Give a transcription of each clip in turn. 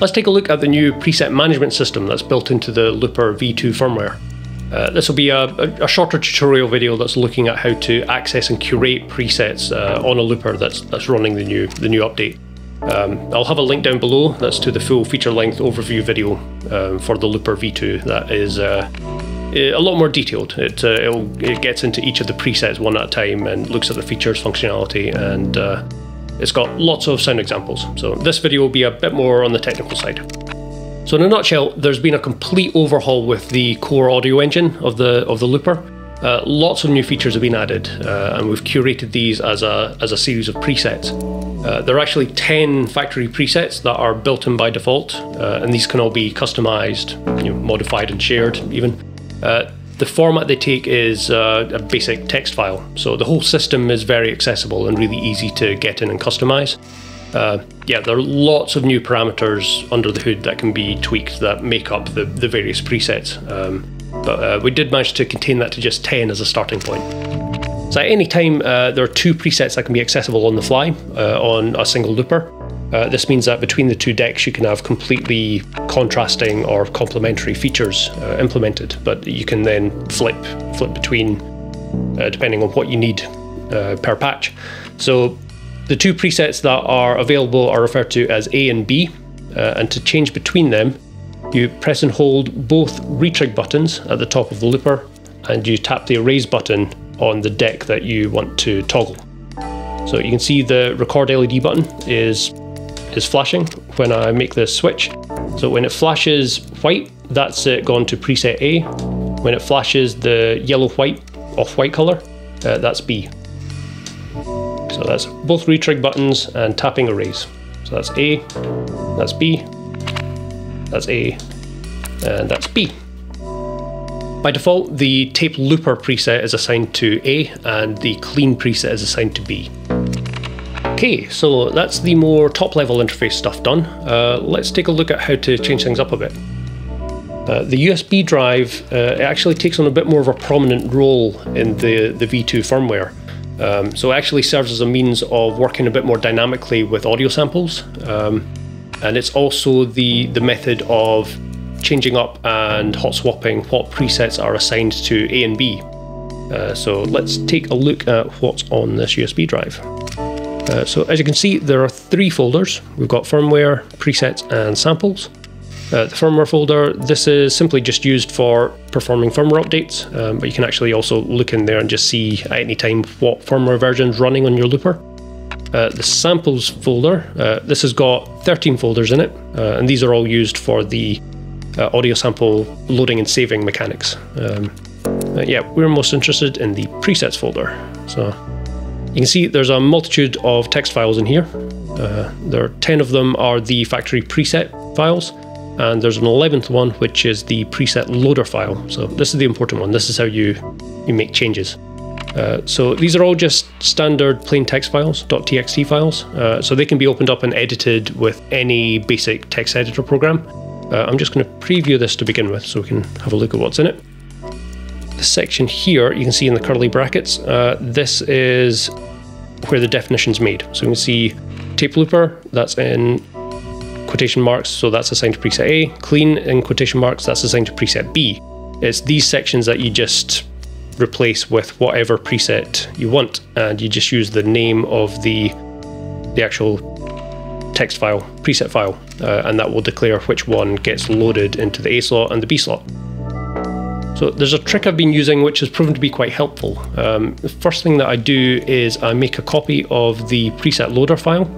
Let's take a look at the new preset management system that's built into the Lúbadh V2 firmware. Uh, this will be a, a, shorter tutorial video that's looking at how to access and curate presets uh, on a Lúbadh that's that's running the new the new update. Um, I'll have a link down below that's to the full feature-length overview video um, for the Lúbadh V2 that is uh, a lot more detailed. It, uh, it gets into each of the presets one at a time and looks at the features, functionality, and uh, it's got lots of sound examples. So this video will be a bit more on the technical side. So in a nutshell, there's been a complete overhaul with the core audio engine of the of the Lúbadh. Uh, lots of new features have been added, uh, and we've curated these as a as a series of presets. Uh, there are actually 10 factory presets that are built in by default, uh, and these can all be customized, you know, modified, and shared even. The format they take is uh, a basic text file, so the whole system is very accessible and really easy to get in and customize. Uh, yeah, there are lots of new parameters under the hood that can be tweaked that make up the, the various presets. Um, but uh, we did manage to contain that to just 10 as a starting point. So at any time, uh, there are two presets that can be accessible on the fly uh, on a single looper. Uh, this means that between the two decks, you can have completely contrasting or complementary features uh, implemented, but you can then flip flip between uh, depending on what you need uh, per patch. So the two presets that are available are referred to as A and B, uh, and to change between them, you press and hold both retrig buttons at the top of the looper, and you tap the erase button on the deck that you want to toggle. So you can see the record LED button is is flashing when I make this switch. So when it flashes white, that's it gone to preset A. When it flashes the yellow white off white color, uh, that's B. So that's both retrig buttons and tapping erase. So that's A, that's B, that's A, and that's B. By default, the tape looper preset is assigned to A and the clean preset is assigned to B. Okay, so that's the more top level interface stuff done. Uh, let's take a look at how to change things up a bit. Uh, the USB drive uh, actually takes on a bit more of a prominent role in the, the V2 firmware. Um, so it actually serves as a means of working a bit more dynamically with audio samples. Um, and it's also the, the method of changing up and hot swapping what presets are assigned to A and B. Uh, so let's take a look at what's on this USB drive. Uh, so as you can see, there are three folders. We've got firmware, presets, and samples. Uh, the firmware folder, this is simply just used for performing firmware updates, um, but you can actually also look in there and just see at any time what firmware version is running on your looper. Uh, the samples folder, uh, this has got 13 folders in it, uh, and these are all used for the uh, audio sample loading and saving mechanics. Um, yeah, we're most interested in the presets folder. So you can see there's a multitude of text files in here. Uh, there are 10 of them are the factory preset files, and there's an 11th one which is the preset loader file. So this is the important one. This is how you, you make changes. Uh, so these are all just standard plain text files, .txt files. Uh, so they can be opened up and edited with any basic text editor program. Uh, I'm just going to preview this to begin with so we can have a look at what's in it. Section here, you can see in the curly brackets, uh, this is where the definition's made. So you can see tape looper, that's in quotation marks, so that's assigned to preset A. Clean in quotation marks, that's assigned to preset B. It's these sections that you just replace with whatever preset you want, and you just use the name of the the actual text file, preset file, uh, and that will declare which one gets loaded into the A slot and the B slot. So there's a trick I've been using which has proven to be quite helpful. Um, the first thing that I do is I make a copy of the preset loader file.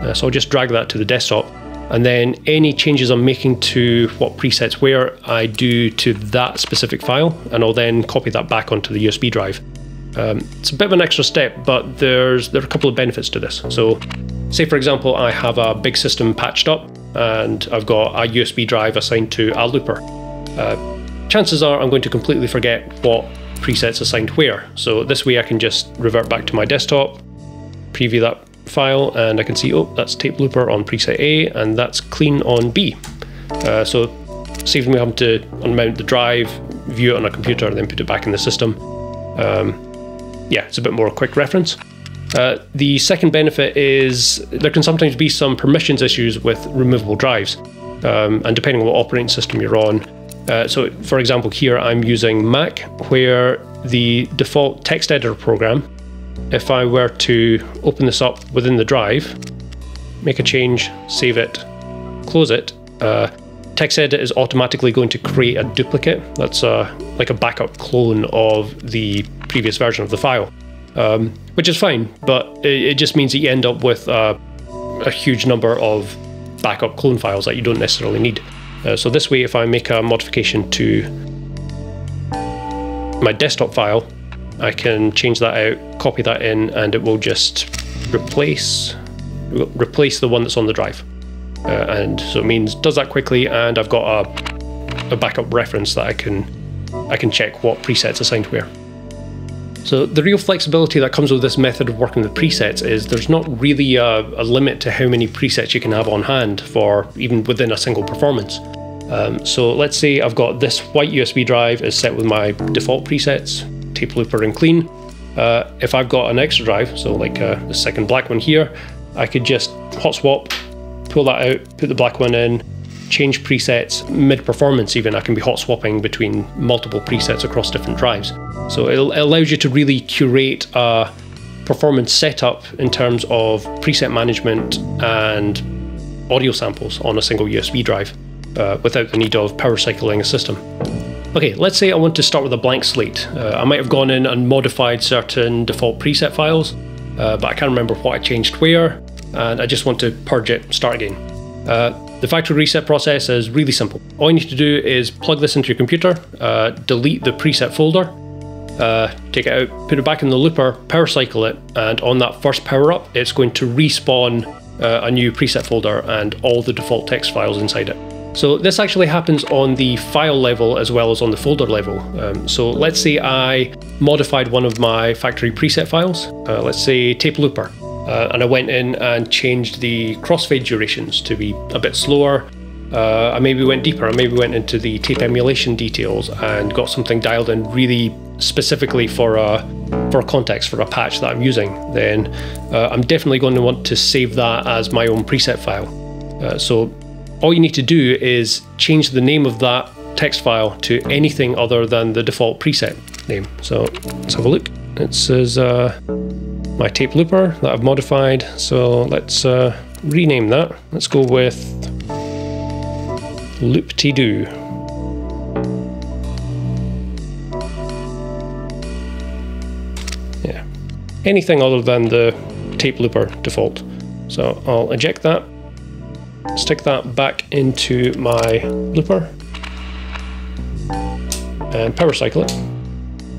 Uh, so I'll just drag that to the desktop and then any changes I'm making to what presets where I do to that specific file and I'll then copy that back onto the USB drive. Um, it's a bit of an extra step, but there's there are a couple of benefits to this. So, say for example, I have a big system patched up and I've got a USB drive assigned to a looper. Uh, chances are I'm going to completely forget what presets assigned where. So this way I can just revert back to my desktop, preview that file, and I can see, oh, that's tape looper on preset A, and that's clean on B. Uh, so saves me having to unmount the drive, view it on a computer, and then put it back in the system. Um, yeah, it's a bit more quick reference. Uh, the second benefit is there can sometimes be some permissions issues with removable drives. um, and depending on what operating system you're on. Uh, so, for example, here I'm using Mac, where the default text editor program, if I were to open this up within the drive, make a change, save it, close it, uh, TextEdit is automatically going to create a duplicate. That's uh, like a backup clone of the previous version of the file, um, which is fine, but it, it, just means that you end up with uh, a huge number of backup clone files that you don't necessarily need. Uh, so this way, if I make a modification to my desktop file, I can change that out, copy that in, and it will just replace replace the one that's on the drive. Uh, and so it means does that quickly, and I've got a, a backup reference that I can I can check what presets assigned where. So the real flexibility that comes with this method of working with presets is there's not really a, a limit to how many presets you can have on hand for even within a single performance. Um, so let's say I've got this white USB drive is set with my default presets, tape looper and clean. Uh, if I've got an extra drive, so like uh, the second black one here, I could just hot swap, pull that out, put the black one in, change presets mid-performance even. I can be hot swapping between multiple presets across different drives. So it allows you to really curate a performance setup in terms of preset management and audio samples on a single USB drive uh, without the need of power cycling a system. Okay, let's say I want to start with a blank slate. Uh, I might have gone in and modified certain default preset files, uh, but I can't remember what I changed where, and I just want to purge it, start again. Uh, the factory reset process is really simple. All you need to do is plug this into your computer, uh, delete the preset folder, uh, take it out, put it back in the looper, power cycle it, and on that first power up, it's going to respawn uh, a new preset folder and all the default text files inside it. So this actually happens on the file level as well as on the folder level. Um, so let's say I modified one of my factory preset files, uh, let's say tape looper, uh, and I went in and changed the crossfade durations to be a bit slower. Uh, I maybe went deeper, I maybe went into the tape emulation details and got something dialed in really specifically for a for context for a patch that I'm using. Then uh, I'm definitely going to want to save that as my own preset file. Uh, so all you need to do is change the name of that text file to anything other than the default preset name. So let's have a look. It says uh, my tape looper that I've modified. So let's uh, rename that. Let's go with loop-ti-do. Yeah, anything other than the tape looper default. So I'll eject that stick that back into my looper and power cycle it.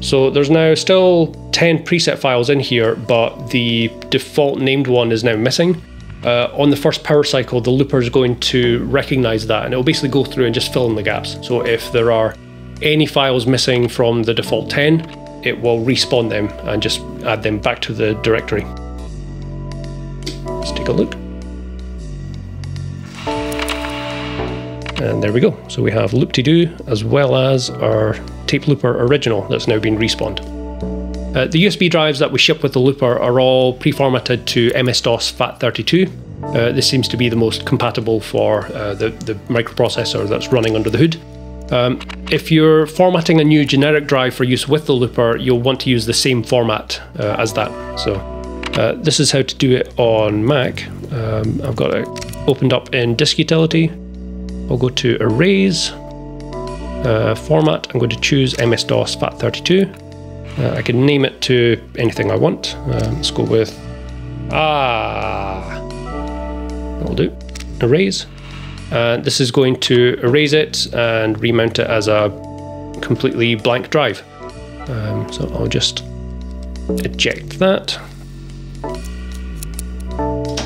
So there's now still 10 preset files in here, but the default named one is now missing. Uh, on the first power cycle, the looper is going to recognize that and it will basically go through and just fill in the gaps. So if there are any files missing from the default 10, it will respawn them and just add them back to the directory. Let's take a look. And there we go. So we have loop to do as well as our tape looper original that's now been respawned. Uh, the USB drives that we ship with the looper are all pre-formatted to MS-DOS FAT32. Uh, this seems to be the most compatible for uh, the, the microprocessor that's running under the hood. Um, if you're formatting a new generic drive for use with the looper, you'll want to use the same format uh, as that. So uh, this is how to do it on Mac. Um, I've got it opened up in Disk Utility, I'll go to Erase, uh, Format, I'm going to choose MS-DOS FAT32. Uh, I can name it to anything I want. Um, let's go with, ah, that'll do, erase. And this is going to erase it and remount it as a completely blank drive. Um, so I'll just eject that.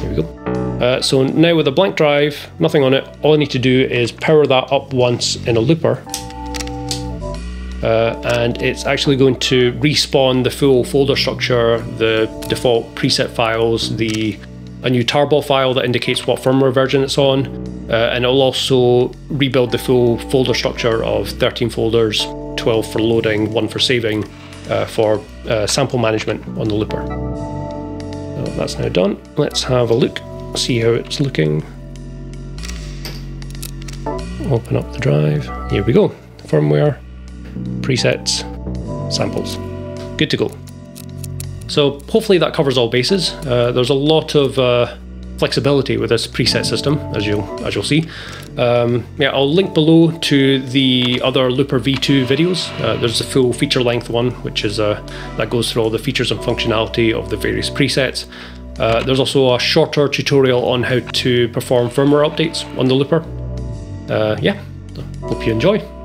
Here we go. Uh, so now with a blank drive, nothing on it, all I need to do is power that up once in a looper. Uh, and it's actually going to respawn the full folder structure, the default preset files, the a new tarball file that indicates what firmware version it's on, uh, and it'll also rebuild the full folder structure of 13 folders, 12 for loading, one for saving, uh, for uh, sample management on the looper. So that's now done. Let's have a look see how it's looking. open up the drive. Here we go. Firmware, presets, samples. Good to go. So hopefully that covers all bases. Uh, there's a lot of uh, flexibility with this preset system, as you'll as you'll see. Um, yeah, I'll link below to the other Lúbadh V2 videos. Uh, there's a full feature length one, which is uh, that goes through all the features and functionality of the various presets. Uh, there's also a shorter tutorial on how to perform firmware updates on the Lúbadh. Uh, yeah, hope you enjoy.